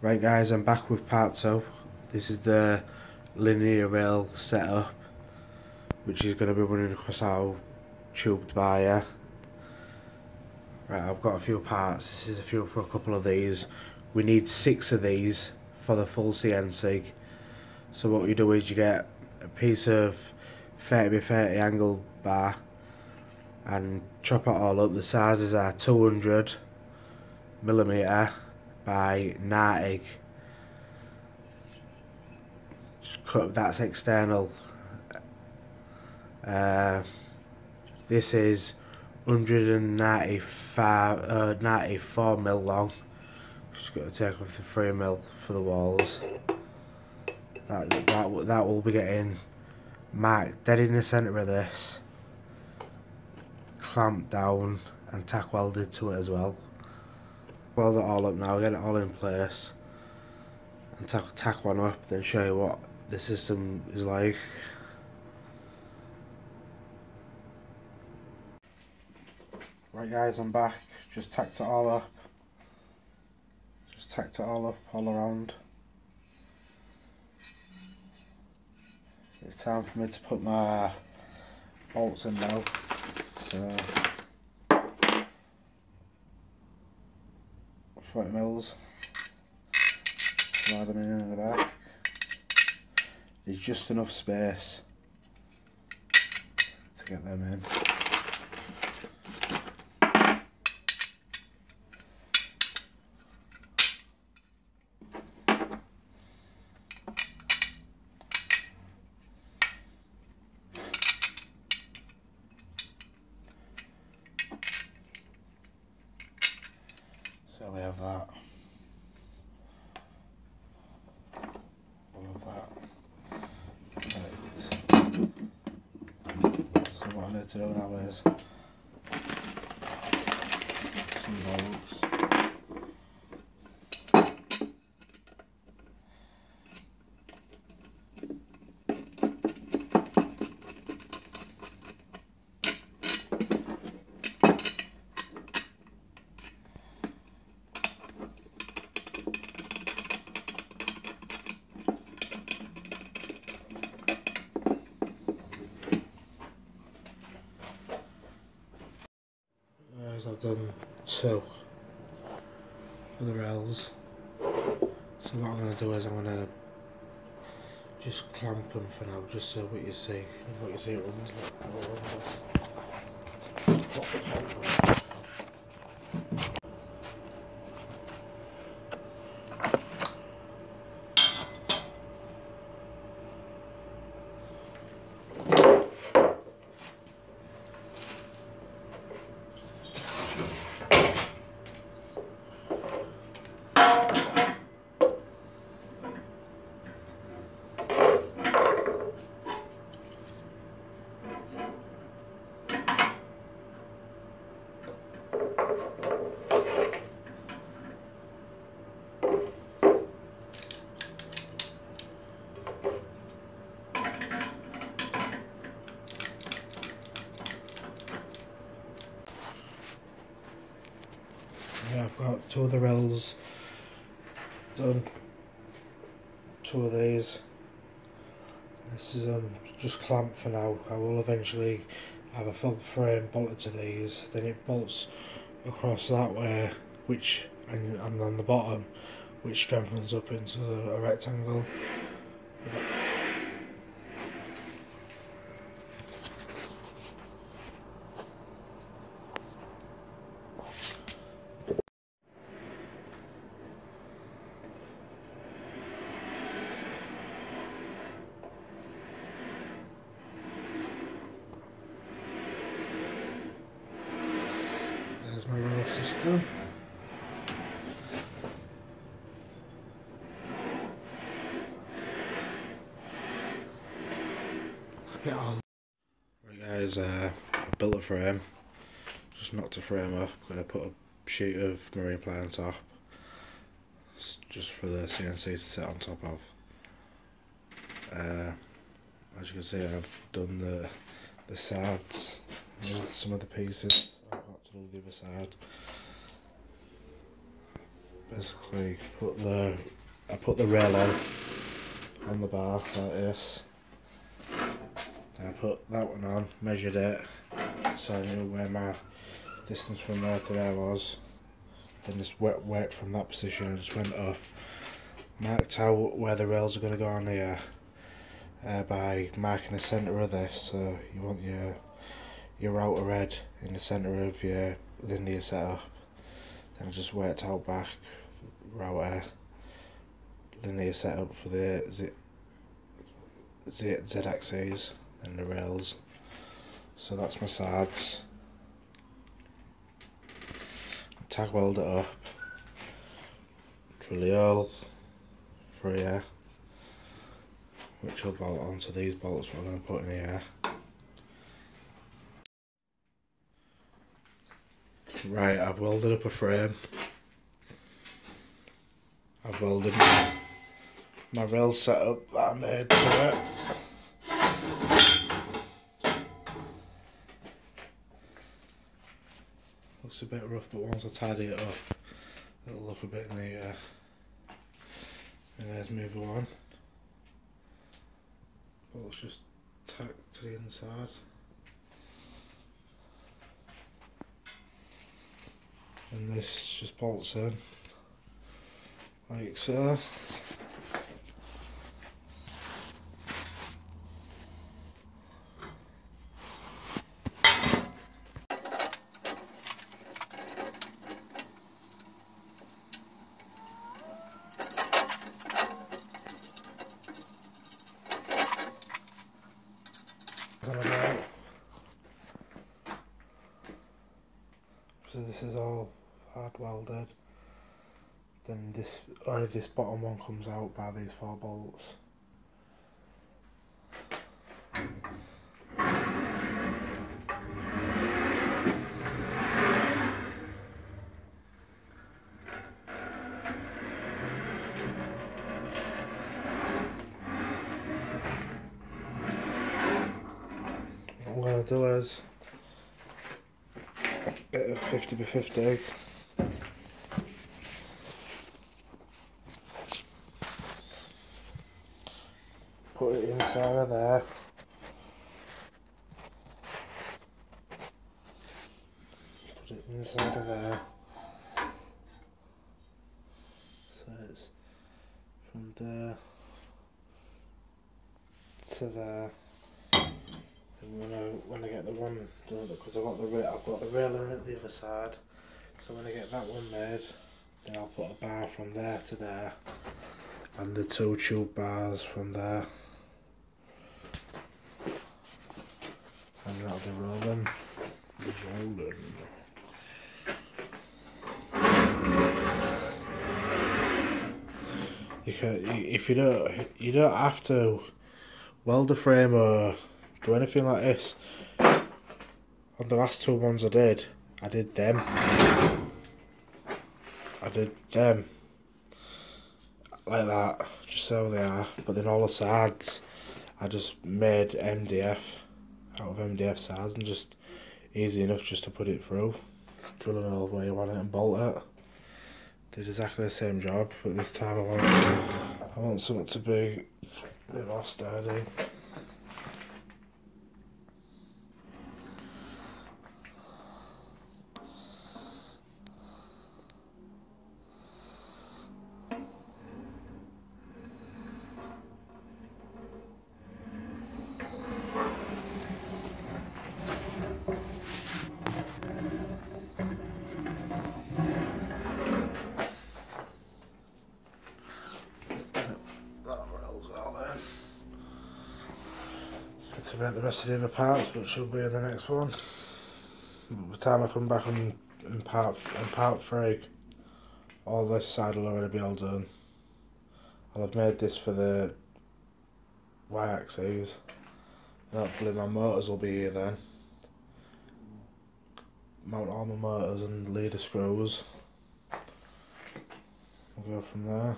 Right guys, I'm back with part 2. This is the linear rail setup which is going to be running across our tubed wire. Right, I've got a few parts. This is a few for a couple of these. We need six of these for the full CNC. So what you do is you get a piece of 30 by 30 angle bar and chop it all up. The sizes are 200 millimeter by 90. Just cut that's external. Uh, this is 195 uh, 94 mil long. Just got to take off the 3 mil for the walls. That that that will be getting marked dead in the centre of this, clamped down and tack welded to it as well. Weld it all up now, get it all in place, and tack tack one up, then show you what the system is like. Right guys, I'm back. Just tacked it all up. Just tacked it all up all around. It's time for me to put my bolts in now. So 40 mils. Slide them in in the back. There's just enough space to get them in. So we have that. All of that. Right. So what I need to do now is some bolts. Guys, I've done two for the rails. So what I'm going to do is I'm going to just clamp them for now, just so what you see, what you see it runs like. Oh, yeah, I've got two of the rails done. Two of these. This is um just clamped for now. I will eventually have a full frame bolted to these. Then it bolts across that way, which and, and on the bottom, which strengthens up into a rectangle. There's system. Right guys, uh, I built a frame. Just knocked a frame up. I'm going to put a sheet of marine ply on top. It's just for the CNC to sit on top of. Uh, as you can see I've done the the sides some of the pieces I've got to do the other side basically put the I put the rail on on the bar like this. Then I put that one on, measured it, so I knew where my distance from there to there was. Then just worked, worked from that position and just went up. Marked out where the rails are going to go on here uh, by marking the centre of this. So you want your your router red in the centre of your linear setup. Then I just worked out back router linear setup for the Z, Z, Z axes and the rails. So that's my sides. Tack weld it up. Drill for here. Which will bolt onto these bolts we're going to put in here. Right, I've welded up a frame. I've welded my, rail setup that I made to it. Looks a bit rough, but once I tidy it up, it'll look a bit neater. And there's move on. Bolts just tacked to the inside. And this just bolts in, like so. So this is all hard welded. Then this only this bottom one comes out by these four bolts. What I'm gonna do is a bit of 50 by 50 put it inside of there. Put it inside of there. So it's from there to there. And when I when I get the one because I've got the ra- I've got the railing at the other side so when I get that one made then I'll put a bar from there to there and the two tube bars from there and that'll be rolling. Rolling. You can, if you don't, you don't have to weld a frame or do anything like this. On the last two ones I did, I did them. I did them like that, just so they are. But then all the sides, I just made MDF out of MDF sides and just easy enough just to put it through. Drill it all the way you want it and bolt it. Did exactly the same job, but this time I want I want something to be a bit more sturdy. That rails all in. About the rest of the other parts, but will be in the next one. By the time I come back on in part in part three, all this side will already be all done. And I'll have made this for the Y. And hopefully my motors will be here then. Mount all my motors and leader screws. We'll go from there.